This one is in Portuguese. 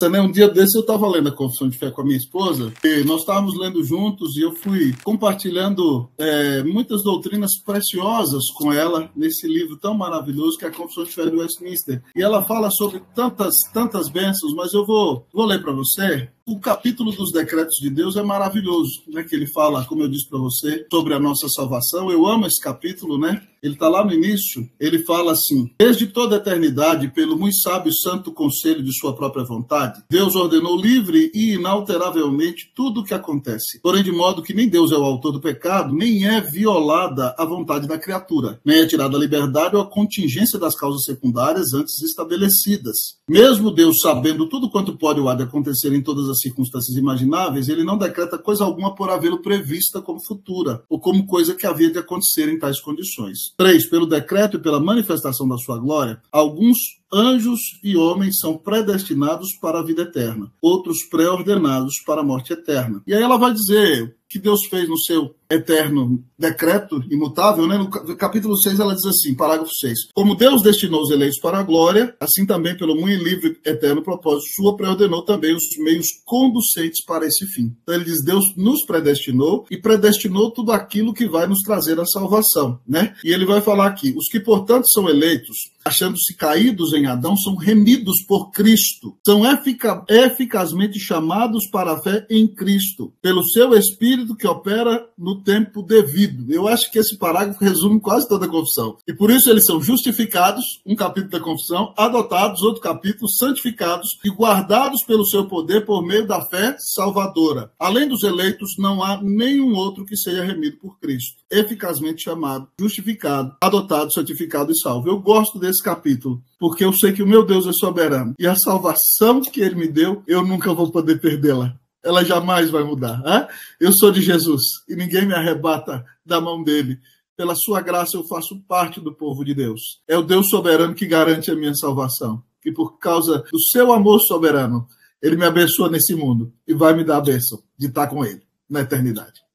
Né? Um dia desse eu estava lendo a Confissão de Fé com a minha esposa, e nós estávamos lendo juntos e eu fui compartilhando é, muitas doutrinas preciosas com ela nesse livro tão maravilhoso que é a Confissão de Fé do Westminster. E ela fala sobre tantas, tantas bênçãos, mas eu vou, vou ler para você o capítulo dos decretos de Deus é maravilhoso, né? Que ele fala, como eu disse para você, sobre a nossa salvação. Eu amo esse capítulo, né? Ele está lá no início. Ele fala assim: Desde toda a eternidade, pelo muito sábio e santo conselho de sua própria vontade, Deus ordenou livre e inalteravelmente tudo o que acontece. Porém, de modo que nem Deus é o autor do pecado, nem é violada a vontade da criatura, nem é tirada a liberdade ou a contingência das causas secundárias antes estabelecidas. Mesmo Deus sabendo tudo quanto pode ou há de acontecer em todas as circunstâncias imagináveis, ele não decreta coisa alguma por havê-lo prevista como futura, ou como coisa que havia de acontecer em tais condições. 3. Pelo decreto e pela manifestação da sua glória, alguns anjos e homens são predestinados para a vida eterna, outros pré-ordenados para a morte eterna. E aí ela vai dizer que Deus fez no seu eterno decreto imutável, né? No capítulo 6 ela diz assim, parágrafo 6. Como Deus destinou os eleitos para a glória, assim também pelo muito livre eterno propósito sua preordenou também os meios conducentes para esse fim. Então ele diz, Deus nos predestinou e predestinou tudo aquilo que vai nos trazer a salvação, né? E ele vai falar aqui, os que portanto são eleitos, achando-se caídos em Adão, são remidos por Cristo, são efica eficazmente chamados para a fé em Cristo, pelo seu Espírito que opera no tempo devido. Eu acho que esse parágrafo resume quase toda a confissão. E por isso eles são justificados, um capítulo da confissão, adotados, outro capítulo, santificados e guardados pelo seu poder por meio da fé salvadora. Além dos eleitos, não há nenhum outro que seja remido por Cristo, eficazmente chamado, justificado, adotado, santificado e salvo. Eu gosto desse capítulo, porque eu sei que o meu Deus é soberano e a salvação que ele me deu, eu nunca vou poder perdê-la ela jamais vai mudar. Eu sou de Jesus e ninguém me arrebata da mão dele. Pela sua graça eu faço parte do povo de Deus. É o Deus soberano que garante a minha salvação. E por causa do seu amor soberano, ele me abençoa nesse mundo e vai me dar a bênção de estar com ele na eternidade.